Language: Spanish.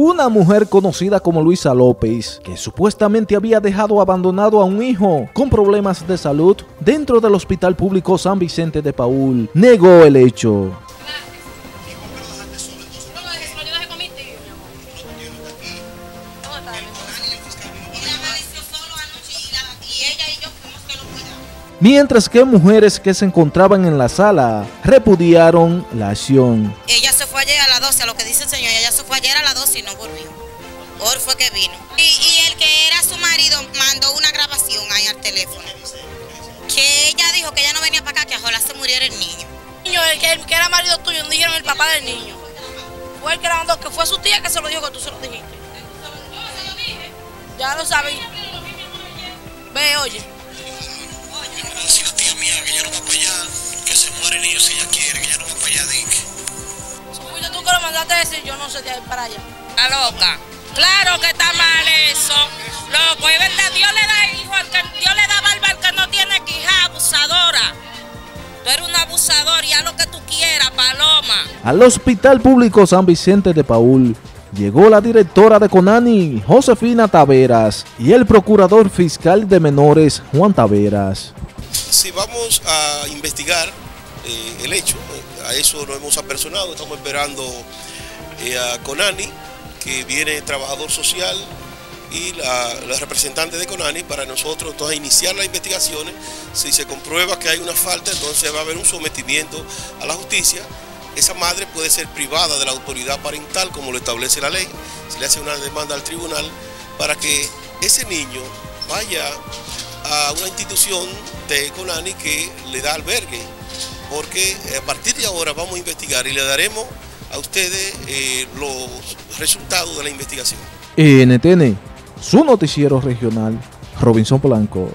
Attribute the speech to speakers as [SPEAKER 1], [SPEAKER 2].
[SPEAKER 1] Una mujer conocida como Luisa López, que supuestamente había dejado abandonado a un hijo con problemas de salud dentro del Hospital Público San Vicente de Paul, negó el hecho. Mientras que mujeres que se encontraban en la sala repudiaron la acción.
[SPEAKER 2] Ella se fue ayer a las 12, a lo que dice el señor, ella se fue ayer a las 12 y no volvió. Hoy fue que vino. Y, el que era su marido mandó una grabación ahí al teléfono. Que ella dijo que ella no venía para acá, que ojalá se muriera el niño.
[SPEAKER 3] El que, el que era marido tuyo, no dijeron el papá del niño. Fue el que la mandó, que fue su tía que se lo dijo que tú se lo dijiste. Ya lo sabía. Ve, oye. Mandaste decir, yo no sé de ahí para allá.
[SPEAKER 2] Está loca. Claro que está mal eso. Loco, es verdad, Dios le da hijo al que Dios le da barba al que no tiene que hija abusadora. Tú eres una abusadora y haz lo que tú quieras, Paloma.
[SPEAKER 1] Al Hospital Público San Vicente de Paul llegó la directora de Conani, Josefina Taveras, y el procurador fiscal de menores, Juan Taveras.
[SPEAKER 4] Si vamos a investigar eh, el hecho, a eso lo hemos apersonado, estamos esperando eh, a Conani, que viene trabajador social y la, representante de Conani para nosotros entonces iniciar las investigaciones. Si se comprueba que hay una falta, entonces va a haber un sometimiento a la justicia. Esa madre puede ser privada de la autoridad parental, como lo establece la ley. Se le hace una demanda al tribunal para que ese niño vaya a una institución de Conani que le da albergue porque a partir de ahora vamos a investigar y le daremos a ustedes eh, los resultados de la investigación.
[SPEAKER 1] NTN, su noticiero regional, Robinson Blanco.